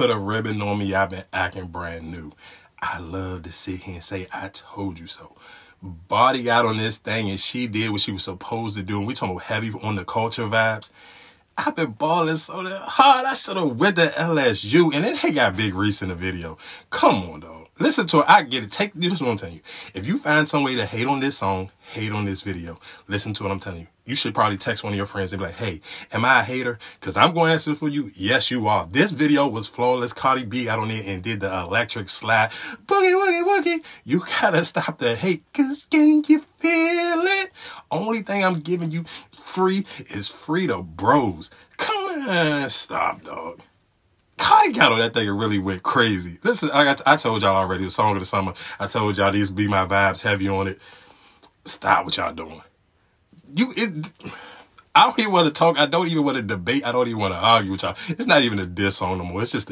put a ribbon on me, I've been acting brand new. I love to sit here and say, I told you so. Cardi got on this thing and she did what she was supposed to do. And we talking about heavy on the culture vibes. I've been balling so hard. I should have went to LSU. And then they got Big Reese in the video. Come on, dog. Listen to it. I get it. Take this is what I'm telling you. If you find some way to hate on this song, hate on this video. Listen to what I'm telling you. You should probably text one of your friends and be like, hey, am I a hater? Because I'm going to answer for you. Yes, you are. This video was flawless. Cardi B got on it and did the electric slide. Boogie, woogie, woogie. You gotta stop the hate. Cause can you feel it? Only thing I'm giving you free is free to bros. Come on, stop, dog. On that thing really went crazy. Listen, I I told y'all already the song of the summer. I told y'all these be my vibes heavy on it. Stop what y'all doing. You it I don't even want to talk. I don't even want to debate. I don't even want to argue with y'all. It's not even a diss on more. It's just